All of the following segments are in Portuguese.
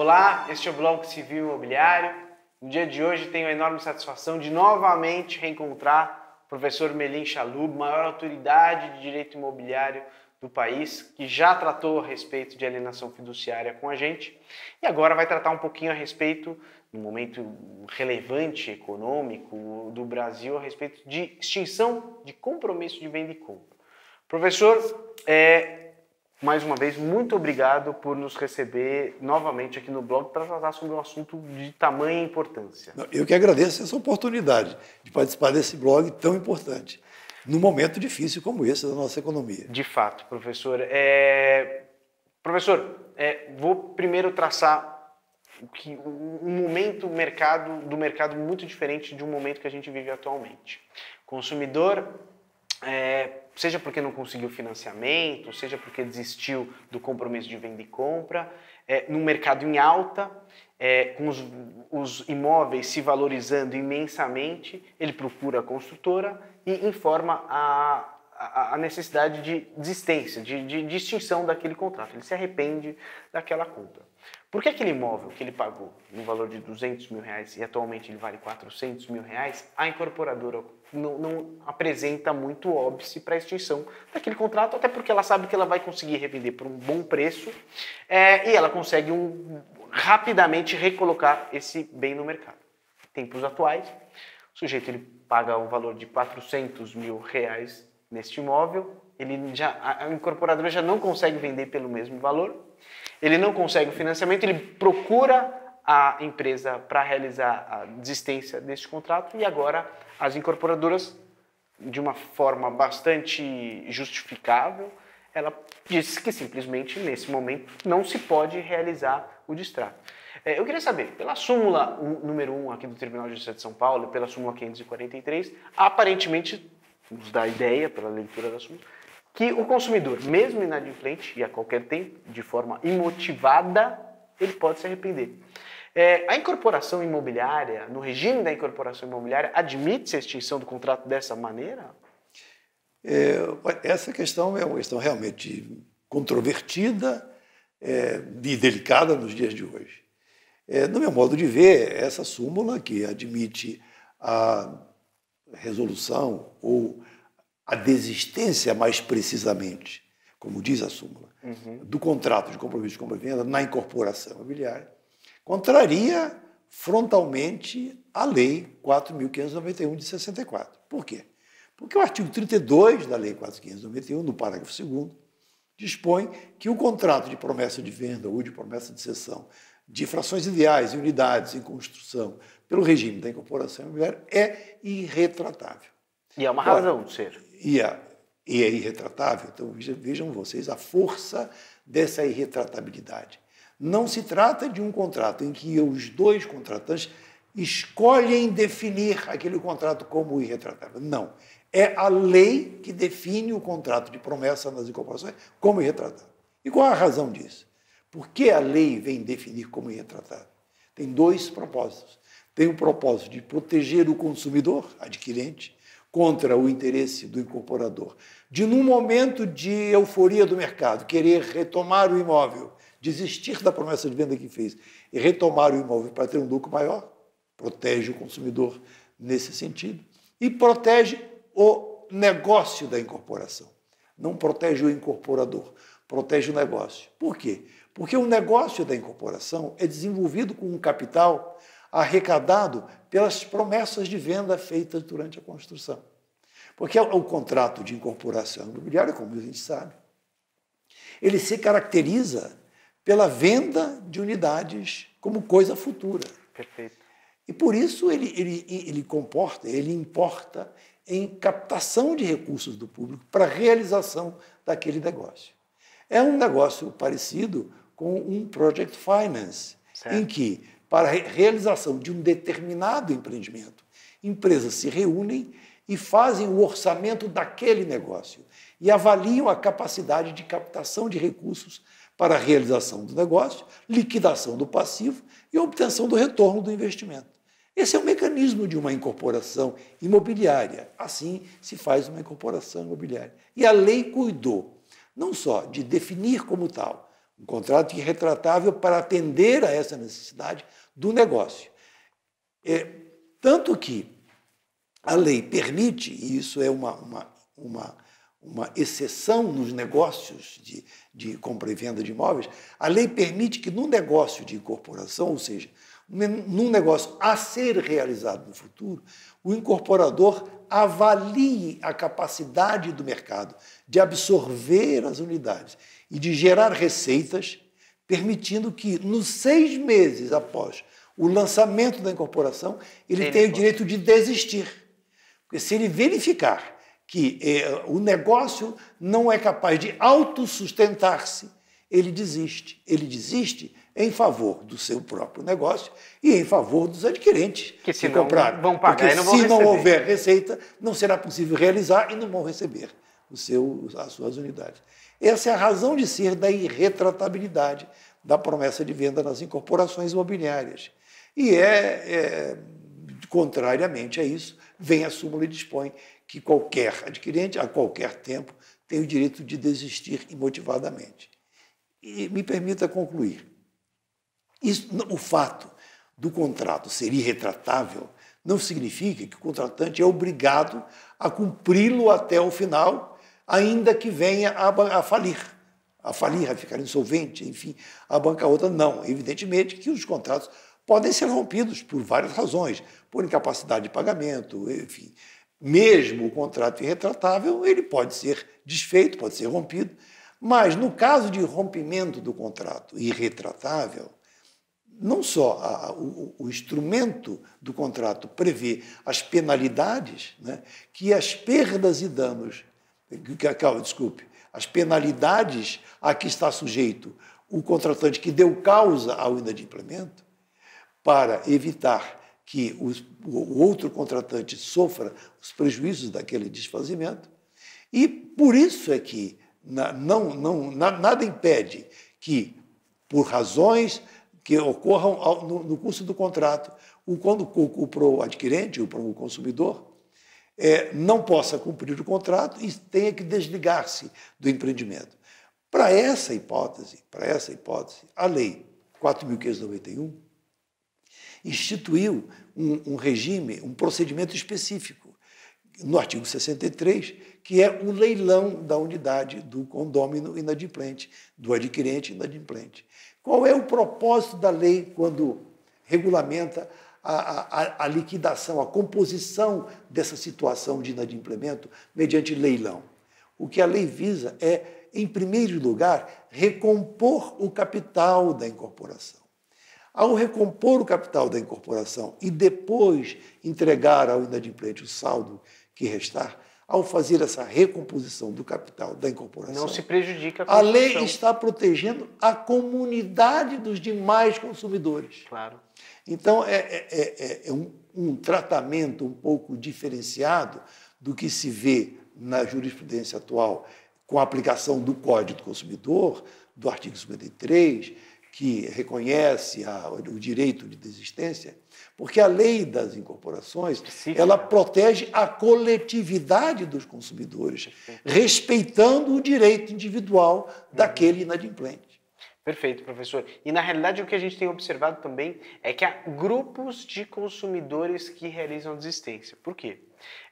Olá, este é o Blog Civil Imobiliário. No dia de hoje tenho a enorme satisfação de novamente reencontrar o professor Melim Chalub, maior autoridade de direito imobiliário do país, que já tratou a respeito de alienação fiduciária com a gente e agora vai tratar um pouquinho a respeito, no momento relevante econômico do Brasil, a respeito de extinção de compromisso de venda e compra. Professor, é, mais uma vez, muito obrigado por nos receber novamente aqui no blog para tratar sobre um assunto de tamanha importância. Eu que agradeço essa oportunidade de participar desse blog tão importante, num momento difícil como esse da nossa economia. De fato, professor. É... Professor, é... vou primeiro traçar que um momento mercado do mercado muito diferente de um momento que a gente vive atualmente. Consumidor é, seja porque não conseguiu financiamento, seja porque desistiu do compromisso de venda e compra, é, num mercado em alta, é, com os, os, imóveis se valorizando imensamente, ele procura a construtora e informa a, a, a necessidade de desistência, de, de, de extinção daquele contrato. Ele se arrepende daquela compra. Por que aquele imóvel que ele pagou no valor de 200 mil reais e atualmente ele vale 400 mil reais, a incorporadora não, não apresenta muito óbice para a extinção daquele contrato, até porque ela sabe que ela vai conseguir revender por um bom preço é, e ela consegue um, rapidamente recolocar esse bem no mercado. Tempos atuais, o sujeito ele paga um valor de 400 mil reais neste imóvel, ele já, a incorporadora já não consegue vender pelo mesmo valor, ele não consegue o financiamento, ele procura a empresa para realizar a desistência deste contrato e agora as incorporadoras, de uma forma bastante justificável, ela disse que simplesmente nesse momento não se pode realizar o distrato. É, eu queria saber, pela súmula número 1 aqui do Tribunal de Justiça de São Paulo, pela súmula 543, aparentemente nos dá a ideia, pela leitura da súmula, que o consumidor, mesmo inadimplente e a qualquer tempo, de forma imotivada, ele pode se arrepender. É, a incorporação imobiliária, no regime da incorporação imobiliária, admite-se a extinção do contrato dessa maneira? É, essa questão é uma questão realmente controvertida é, e delicada nos dias de hoje. É, no meu modo de ver, essa súmula que admite a resolução ou a desistência, mais precisamente, como diz a súmula, uhum. do contrato de compromisso de compra e venda na incorporação imobiliária, contraria frontalmente a Lei 4.591 de 64. Por quê? Porque o artigo 32 da Lei 4.591, no parágrafo 2 dispõe que o contrato de promessa de venda ou de promessa de cessão de frações ideais e unidades em construção pelo regime da incorporação imobiliária é irretratável. E é uma razão de ser e, a, e é irretratável, então vejam vocês a força dessa irretratabilidade. Não se trata de um contrato em que os dois contratantes escolhem definir aquele contrato como irretratável. Não. É a lei que define o contrato de promessa nas incorporações como irretratável. E qual a razão disso? Por que a lei vem definir como irretratável? Tem dois propósitos. Tem o propósito de proteger o consumidor, adquirente, contra o interesse do incorporador, de num momento de euforia do mercado, querer retomar o imóvel, desistir da promessa de venda que fez e retomar o imóvel para ter um lucro maior, protege o consumidor nesse sentido e protege o negócio da incorporação. Não protege o incorporador, protege o negócio. Por quê? Porque o negócio da incorporação é desenvolvido com um capital arrecadado pelas promessas de venda feitas durante a construção. Porque o, contrato de incorporação imobiliária, como a gente sabe, ele se caracteriza pela venda de unidades como coisa futura. Perfeito. E por isso ele, ele, ele comporta, ele importa em captação de recursos do público para a realização daquele negócio. É um negócio parecido com um project finance, certo. em que para a realização de um determinado empreendimento. Empresas se reúnem e fazem o orçamento daquele negócio e avaliam a capacidade de captação de recursos para a realização do negócio, liquidação do passivo e obtenção do retorno do investimento. Esse é o mecanismo de uma incorporação imobiliária. Assim se faz uma incorporação imobiliária. E a lei cuidou não só de definir como tal Um contrato irretratável para atender a essa necessidade do negócio. É, tanto que a lei permite, e isso é uma, uma, uma, uma exceção nos negócios de, de compra e venda de imóveis, a lei permite que no negócio de incorporação, ou seja, num negócio a ser realizado no futuro, o incorporador avalie a capacidade do mercado de absorver as unidades e de gerar receitas, permitindo que, nos seis meses após o lançamento da incorporação, ele, ele tenha o direito de desistir. Porque se ele verificar que eh, o negócio não é capaz de autossustentar-se, ele desiste. Ele desiste em favor do seu próprio negócio e em favor dos adquirentes que, se que compraram. Vão pagar Porque não vão se receber. não houver receita, não será possível realizar e não vão receber o seu, as suas unidades. Essa é a razão de ser da irretratabilidade da promessa de venda nas incorporações imobiliárias. E é, é contrariamente a isso, vem a súmula e dispõe que qualquer adquirente, a qualquer tempo, tem o direito de desistir imotivadamente. E me permita concluir. Isso, o fato do contrato ser irretratável não significa que o contratante é obrigado a cumpri-lo até o final, ainda que venha a, a falir, a falir, a ficar insolvente, enfim, a bancarrota. Não. Evidentemente que os contratos podem ser rompidos por várias razões, por incapacidade de pagamento, enfim. Mesmo o contrato irretratável, ele pode ser desfeito, pode ser rompido, mas no caso de rompimento do contrato irretratável, não só a, o, o, instrumento do contrato prevê as penalidades, né, que as perdas e danos, que, calma, desculpe, as penalidades a que está sujeito o contratante que deu causa ao inadimplemento, para evitar que os, o outro contratante sofra os prejuízos daquele desfazimento. E por isso é que na, não, não, na, nada impede que, por razões que ocorram ao, no, no, curso do contrato, o, quando o, o, o adquirente, o consumidor, é, não possa cumprir o contrato e tenha que desligar-se do empreendimento. Para essa hipótese, para essa hipótese, a lei 4.591 instituiu um, um regime, um procedimento específico no artigo 63, que é o leilão da unidade do condômino inadimplente, do adquirente inadimplente. Qual é o propósito da lei quando regulamenta a, a, a, liquidação, a composição dessa situação de inadimplemento mediante leilão? O que a lei visa é, em primeiro lugar, recompor o capital da incorporação. Ao recompor o capital da incorporação e depois entregar ao inadimplente o saldo que restar, ao fazer essa recomposição do capital da incorporação. Não se prejudica a, a lei está protegendo a comunidade dos demais consumidores. Claro. Então, é, é, é, é um, um tratamento um pouco diferenciado do que se vê na jurisprudência atual com a aplicação do Código do Consumidor, do artigo 53, que reconhece a, o direito de desistência, porque a lei das incorporações ela protege a coletividade dos consumidores, respeitando o direito individual daquele inadimplente. Perfeito, professor. E na realidade o que a gente tem observado também é que há grupos de consumidores que realizam desistência. Por quê?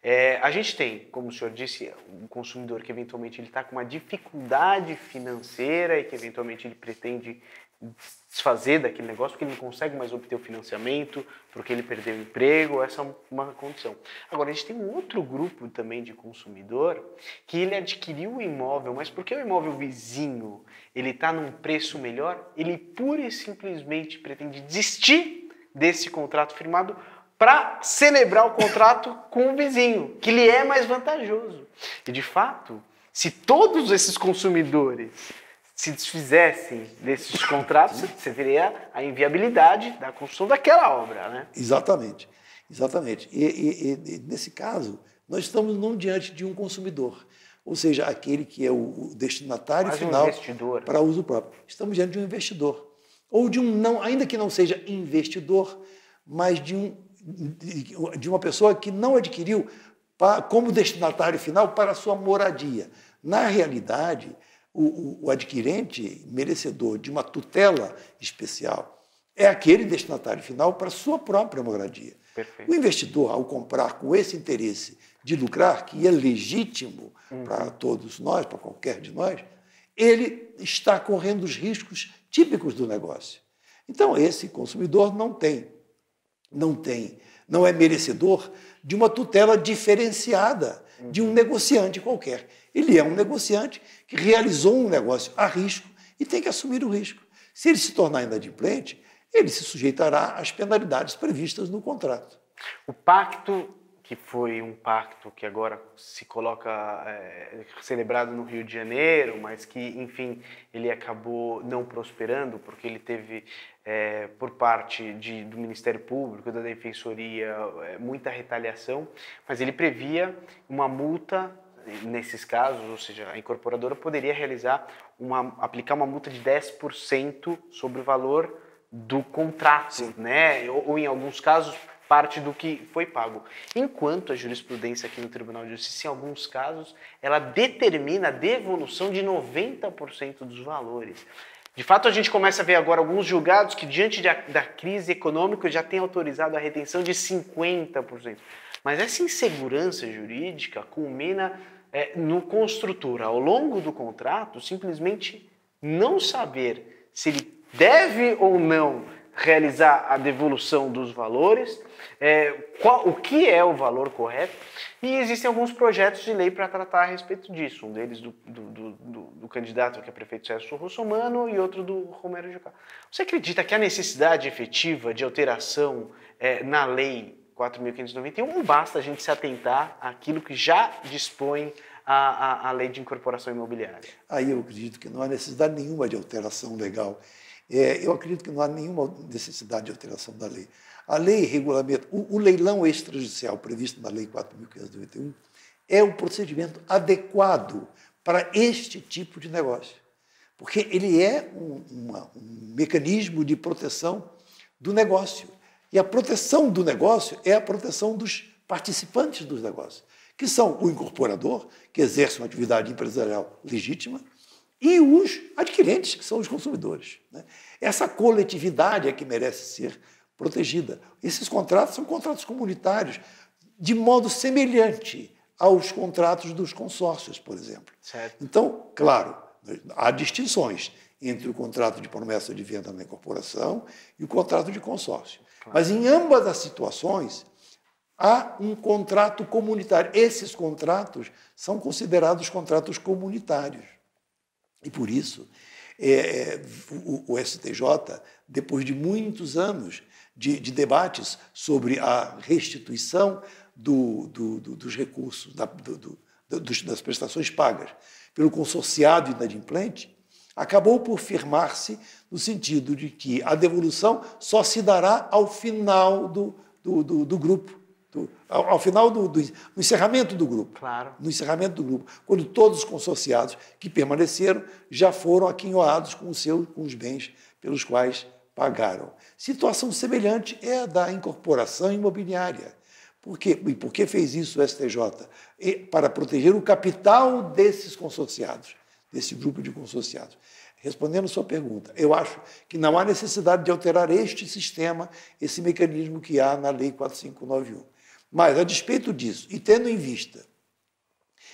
É, a gente tem, como o senhor disse, um consumidor que eventualmente ele está com uma dificuldade financeira e que eventualmente ele pretende desfazer daquele negócio porque ele não consegue mais obter o financiamento, porque ele perdeu o emprego, essa é uma condição. Agora, a gente tem um outro grupo também de consumidor que ele adquiriu o imóvel, mas porque o imóvel vizinho ele está num preço melhor, ele pura e simplesmente pretende desistir desse contrato firmado para celebrar o contrato com o vizinho, que lhe é mais vantajoso. E de fato, se todos esses consumidores se desfizessem desses contratos, você teria a inviabilidade da construção daquela obra, né? Exatamente, exatamente. E, e, e, nesse caso, nós estamos não diante de um consumidor, ou seja, aquele que é o destinatário final um para uso próprio. Estamos diante de um investidor, ou de um não, ainda que não seja investidor, mas de um de uma pessoa que não adquiriu como destinatário final para a sua moradia. Na realidade, o, o adquirente merecedor de uma tutela especial é aquele destinatário final para sua própria moradia. Perfeito. O investidor, ao comprar com esse interesse de lucrar, que é legítimo uhum. para todos nós, para qualquer de nós, ele está correndo os riscos típicos do negócio. Então, esse consumidor não tem, não tem, não é merecedor de uma tutela diferenciada de um negociante qualquer. Ele é um negociante que realizou um negócio a risco e tem que assumir o risco. Se ele se tornar inadimplente, ele se sujeitará às penalidades previstas no contrato. O pacto que foi um pacto que agora se coloca é, celebrado no Rio de Janeiro, mas que, enfim, ele acabou não prosperando porque ele teve, é, por parte de, do Ministério Público, da Defensoria, é, muita retaliação, mas ele previa uma multa nesses casos, ou seja, a incorporadora poderia realizar uma, aplicar uma multa de 10% sobre o valor do contrato, Sim. né? Ou, ou em alguns casos parte do que foi pago. Enquanto a jurisprudência aqui no Tribunal de Justiça, em alguns casos, ela determina a devolução de 90% dos valores. De fato, a gente começa a ver agora alguns julgados que, diante da, da crise econômica, já têm autorizado a retenção de 50%. Mas essa insegurança jurídica culmina é, no construtor, ao longo do contrato, simplesmente não saber se ele deve ou não realizar a devolução dos valores, é, qual, o que é o valor correto, e existem alguns projetos de lei para tratar a respeito disso. Um deles do, do, do, do candidato que é prefeito Sérgio Russomano e outro do Romero Jucá. Você acredita que a necessidade efetiva de alteração é, na lei 4.591 ou basta a gente se atentar àquilo que já dispõe a, a, a, lei de incorporação imobiliária? Aí eu acredito que não há necessidade nenhuma de alteração legal. É, eu acredito que não há nenhuma necessidade de alteração da lei. A lei regulamenta, o, o leilão extrajudicial previsto na Lei 4.591 é o procedimento adequado para este tipo de negócio, porque ele é um, uma, um mecanismo de proteção do negócio. E a proteção do negócio é a proteção dos participantes dos negócios, que são o incorporador, que exerce uma atividade empresarial legítima, e os adquirentes, que são os consumidores. Né? Essa coletividade é que merece ser protegida. Esses contratos são contratos comunitários, de modo semelhante aos contratos dos consórcios, por exemplo. Certo. Então, claro, há distinções entre o contrato de promessa de venda na incorporação e o contrato de consórcio. Claro. Mas em ambas as situações, há um contrato comunitário. Esses contratos são considerados contratos comunitários. E por isso, é, é o, o, STJ, depois de muitos anos de, de debates sobre a restituição do, do, do, dos recursos, da, das prestações pagas pelo consorciado inadimplente, acabou por firmar-se no sentido de que a devolução só se dará ao final do, do, do, do grupo do, ao, ao, final do, do, encerramento do grupo. Claro. No encerramento do grupo, quando todos os consorciados que permaneceram já foram aquinhoados com, o seu, com os bens pelos quais pagaram. Situação semelhante é a da incorporação imobiliária. Por quê? E por que fez isso o STJ? E para proteger o capital desses consorciados, desse grupo de consorciados. Respondendo sua pergunta, eu acho que não há necessidade de alterar este sistema, esse mecanismo que há na Lei 4591. Mas, a despeito disso, e tendo em vista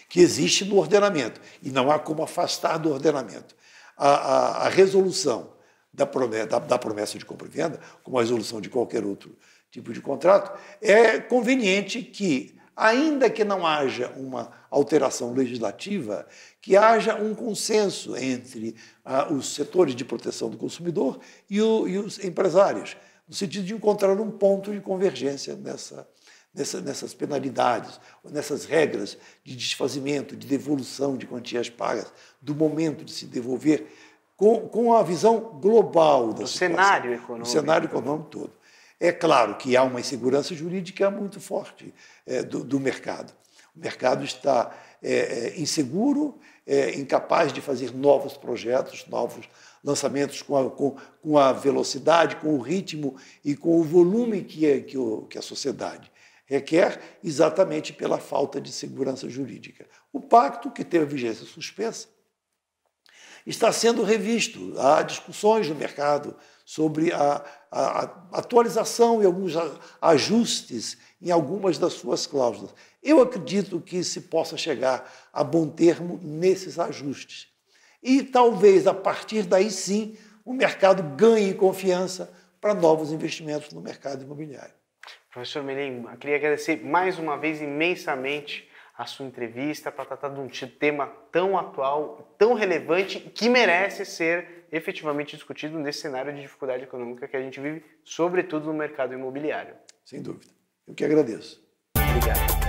que existe no ordenamento, e não há como afastar do ordenamento, a, a, a resolução da promessa, da, da promessa de compra e venda, como a resolução de qualquer outro tipo de contrato, é conveniente que, ainda que não haja uma alteração legislativa, que haja um consenso entre ah, os setores de proteção do consumidor e, o, e, os empresários, no sentido de encontrar um ponto de convergência nessa, nessa, nessas penalidades, nessas regras de desfazimento, de devolução de quantias pagas, do momento de se devolver, com, com a visão global do cenário econômico. O cenário econômico todo. É claro que há uma insegurança jurídica muito forte é, do, do, mercado. O mercado está é, é, inseguro, é, incapaz de fazer novos projetos, novos lançamentos com a, com, com a, velocidade, com o ritmo e com o volume que, é, que, o, que a sociedade requer, exatamente pela falta de segurança jurídica. O pacto, que teve a vigência suspensa, está sendo revisto. Há discussões no mercado sobre a, a, a atualização e alguns ajustes em algumas das suas cláusulas. Eu acredito que se possa chegar a bom termo nesses ajustes. E talvez a partir daí sim o mercado ganhe confiança para novos investimentos no mercado imobiliário. Professor Melim, queria agradecer mais uma vez imensamente a sua entrevista para tratar de um tema tão atual, tão relevante, que merece ser efetivamente discutido nesse cenário de dificuldade econômica que a gente vive, sobretudo no mercado imobiliário. Sem dúvida. Eu que agradeço. Obrigado.